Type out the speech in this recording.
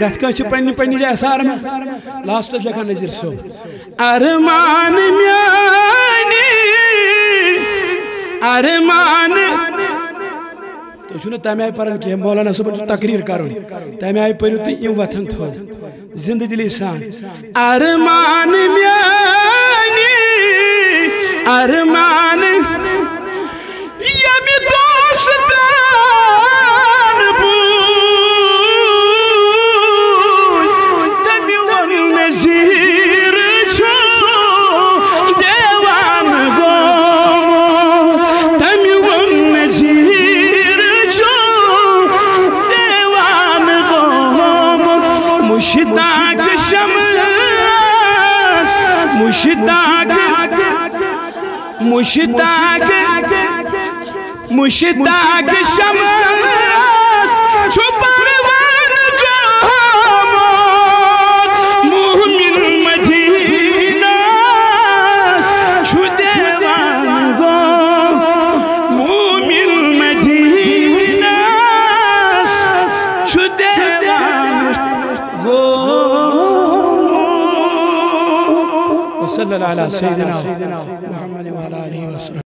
پرت کان چھ پننی پننی جائے سار میں۔ لاسٹ لکھا نظیر صوب ارمان میانی، ارمان۔ تو چھو نا تیمی آئی پرن کی مولانا صبح جو تقریر کرن۔ تیمی آئی پریو تی یوں وطن تھود زندہ دلی سان۔ ارمان میانی، ارمان۔ مشتاق شمس مشتاق مشتاق مشتاق شمس وسلم على سيدنا محمد وعلى آله وصحبه.